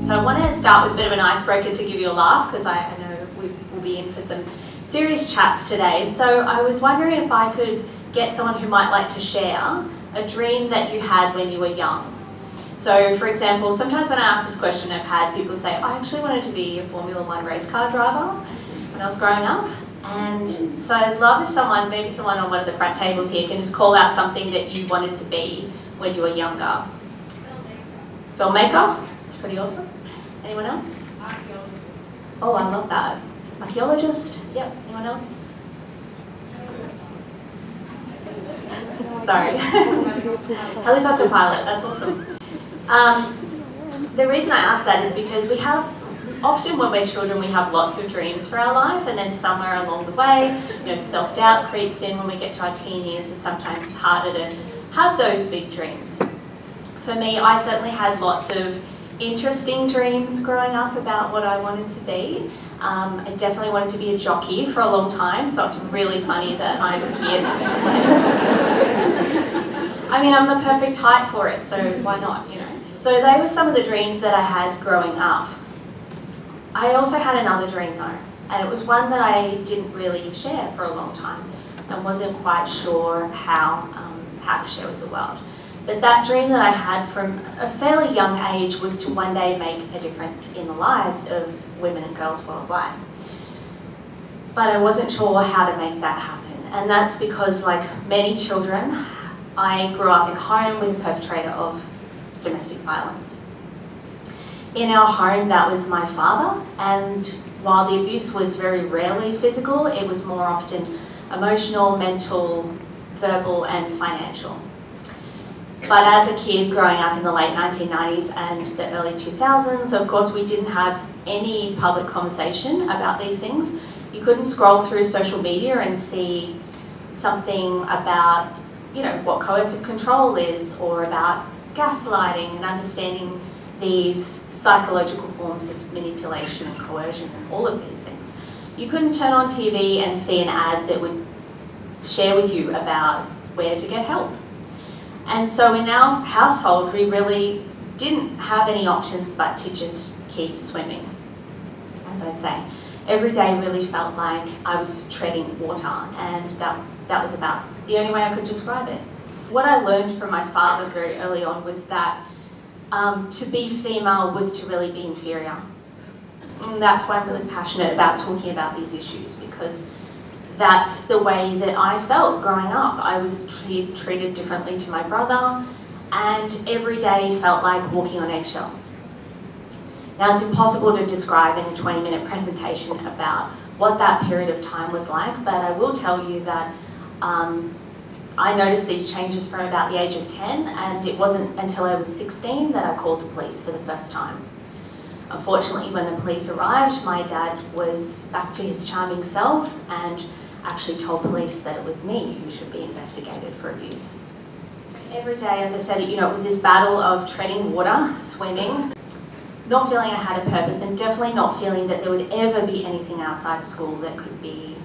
So I want to start with a bit of an icebreaker to give you a laugh because I, I know we will be in for some serious chats today. So I was wondering if I could get someone who might like to share a dream that you had when you were young. So for example, sometimes when I ask this question, I've had people say, I actually wanted to be a Formula One race car driver when I was growing up. And so I'd love if someone, maybe someone on one of the front tables here can just call out something that you wanted to be when you were younger. Filmmaker. Filmmaker? It's pretty awesome. Anyone else? Archaeologist. Oh, I love that. Archaeologist? Yep. Anyone else? Sorry. Helicopter pilot, that's awesome. Um, the reason I ask that is because we have, often when we're children, we have lots of dreams for our life, and then somewhere along the way, you know, self-doubt creeps in when we get to our teen years, and sometimes it's harder to have those big dreams. For me, I certainly had lots of interesting dreams growing up about what I wanted to be. Um, I definitely wanted to be a jockey for a long time, so it's really funny that I'm here today. I mean, I'm the perfect height for it, so why not, you know? So they were some of the dreams that I had growing up. I also had another dream though, and it was one that I didn't really share for a long time and wasn't quite sure how, um, how to share with the world. But that dream that I had from a fairly young age was to one day make a difference in the lives of women and girls worldwide. But I wasn't sure how to make that happen. And that's because, like many children, I grew up in a home with a perpetrator of domestic violence. In our home, that was my father, and while the abuse was very rarely physical, it was more often emotional, mental, verbal, and financial. But as a kid growing up in the late 1990s and the early 2000s, of course, we didn't have any public conversation about these things. You couldn't scroll through social media and see something about, you know, what coercive control is or about gaslighting and understanding these psychological forms of manipulation and coercion and all of these things. You couldn't turn on TV and see an ad that would share with you about where to get help and so in our household, we really didn't have any options but to just keep swimming, as I say. Every day really felt like I was treading water, and that, that was about the only way I could describe it. What I learned from my father very early on was that um, to be female was to really be inferior. And that's why I'm really passionate about talking about these issues because that's the way that I felt growing up. I was treated differently to my brother, and every day felt like walking on eggshells. Now, it's impossible to describe in a 20 minute presentation about what that period of time was like, but I will tell you that um, I noticed these changes from about the age of 10, and it wasn't until I was 16 that I called the police for the first time. Unfortunately, when the police arrived, my dad was back to his charming self and actually told police that it was me who should be investigated for abuse. Every day, as I said, you know, it was this battle of treading water, swimming, not feeling I had a purpose and definitely not feeling that there would ever be anything outside of school that could be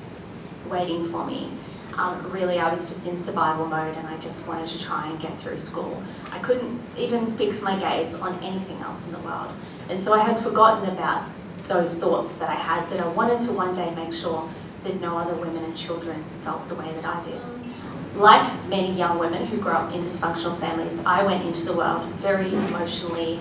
waiting for me. Um, really, I was just in survival mode and I just wanted to try and get through school. I couldn't even fix my gaze on anything else in the world. And so I had forgotten about those thoughts that I had that I wanted to one day make sure that no other women and children felt the way that I did. Like many young women who grow up in dysfunctional families, I went into the world very emotionally,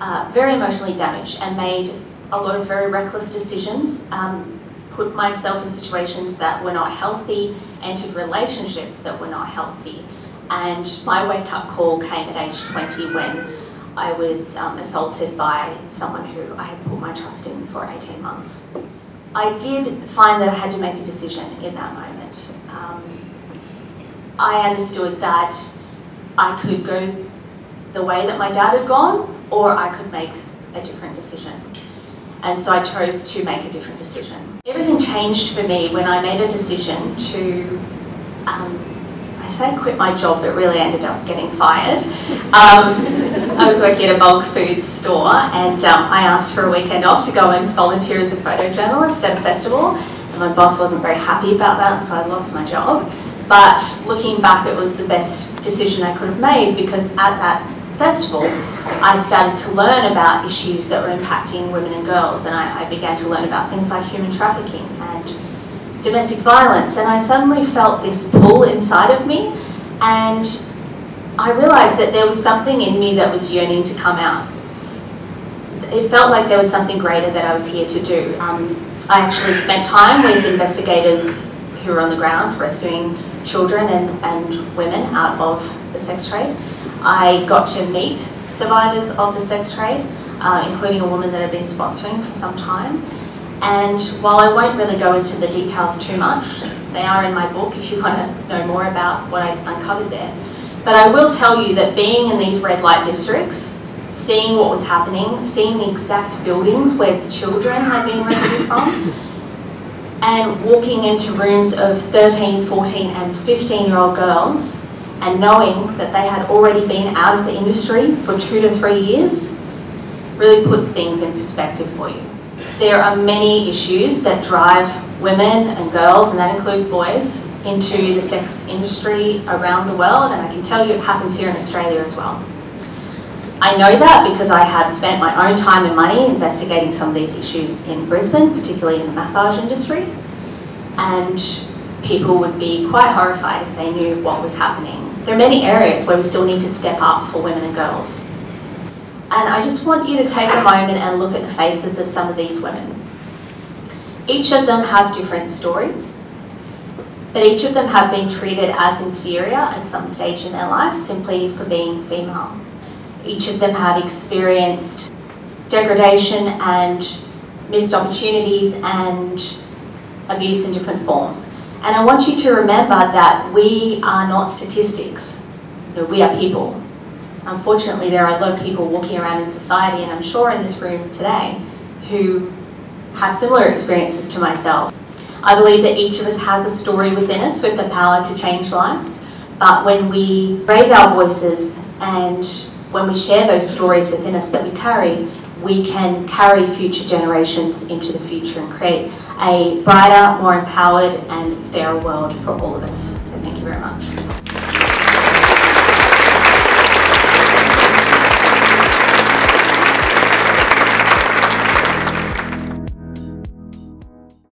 uh, very emotionally damaged and made a lot of very reckless decisions, um, put myself in situations that were not healthy, entered relationships that were not healthy. And my wake up call came at age 20 when I was um, assaulted by someone who I had put my trust in for 18 months. I did find that I had to make a decision in that moment. Um, I understood that I could go the way that my dad had gone, or I could make a different decision. And so I chose to make a different decision. Everything changed for me when I made a decision to um, I say quit my job, but really ended up getting fired. Um, I was working at a bulk food store and um, I asked for a weekend off to go and volunteer as a photojournalist at a festival. And my boss wasn't very happy about that, so I lost my job. But looking back, it was the best decision I could have made because at that festival, I started to learn about issues that were impacting women and girls, and I, I began to learn about things like human trafficking and domestic violence, and I suddenly felt this pull inside of me, and I realised that there was something in me that was yearning to come out. It felt like there was something greater that I was here to do. Um, I actually spent time with investigators who were on the ground rescuing children and, and women out of the sex trade. I got to meet survivors of the sex trade, uh, including a woman that I've been sponsoring for some time. And while I won't really go into the details too much, they are in my book if you want to know more about what I uncovered there. But I will tell you that being in these red light districts, seeing what was happening, seeing the exact buildings where children had been rescued from, and walking into rooms of 13, 14 and 15 year old girls and knowing that they had already been out of the industry for two to three years really puts things in perspective for you. There are many issues that drive women and girls, and that includes boys, into the sex industry around the world, and I can tell you it happens here in Australia as well. I know that because I have spent my own time and money investigating some of these issues in Brisbane, particularly in the massage industry, and people would be quite horrified if they knew what was happening. There are many areas where we still need to step up for women and girls. And I just want you to take a moment and look at the faces of some of these women. Each of them have different stories, but each of them have been treated as inferior at some stage in their life simply for being female. Each of them have experienced degradation and missed opportunities and abuse in different forms. And I want you to remember that we are not statistics. We are people. Unfortunately, there are a lot of people walking around in society, and I'm sure in this room today, who have similar experiences to myself. I believe that each of us has a story within us with the power to change lives. But when we raise our voices and when we share those stories within us that we carry, we can carry future generations into the future and create a brighter, more empowered and fairer world for all of us. So thank you very much.